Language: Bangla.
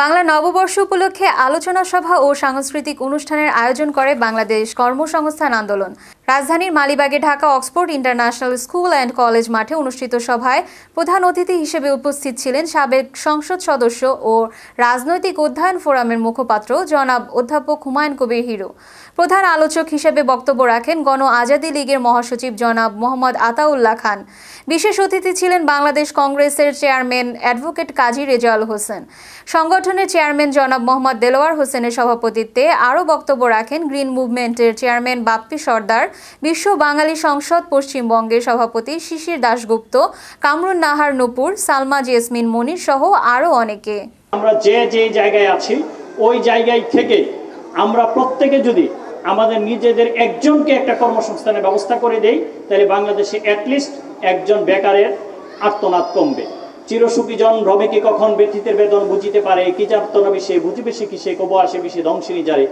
বাংলা নববর্ষ উপলক্ষে আলোচনা সভা ও সাংস্কৃতিক অনুষ্ঠানের আয়োজন করে বাংলাদেশ কর্মসংস্থান আন্দোলন। রাজধানীর মালিবাগে Dhaka Oxford International School and College মাঠে অনুষ্ঠিত সভায় প্রধান অতিথি হিসেবে উপস্থিত ছিলেন সাবেক সংসদ সদস্য ও রাজনৈতিক অধ্যয়ন ফোরামের মুখপাত্র জনাব অধ্যাপক হুমায়ুন কবির হিরো। প্রধান আলোচক হিসেবে বক্তব্য রাখেন গণ আজাদি লীগের মহাসচিব জনাব মোহাম্মদ আতাউল্লাহ খান। বিশেষ অতিথি ছিলেন বাংলাদেশ কংগ্রেসের চেয়ারম্যান অ্যাডভোকেট কাজী রেজাউল হোসেন। সংগঠনের চেয়ারম্যান জনাব মোহাম্মদ দেলোয়ার হোসেনের সভাপতিত্বে আরও বক্তব্য রাখেন গ্রিন মুভমেন্টের চেয়ারম্যান বাপ্পি সর্দার, বিশ্ব বাঙালি সংসদ পশ্চিমবঙ্গের সভাপতি শিশির দাশগুপ্ত, কামরুন নাহার নুপুর, সালমা জেসমিন মনির সহ আরও অনেকে। আমরা যে যে জায়গায় আছি, ওই জায়গায় থেকে আমরা প্রত্যেকে যদি আমাদের নিজেদের একজনকে একটা কর্মসংস্থানের ব্যবস্থা করে দেই, তাহলে বাংলাদেশে অ্যাটলিস্ট একজন বেকারের আর্তনাদ কমবে। চিরসুখী জন রবে কি কখন ব্যথিতের বেদন বুঝিতে পারে? কি যাতনা সে? বুঝিবে সে কি সে? কব আসে বিষে ধ্বংসিনী যারে?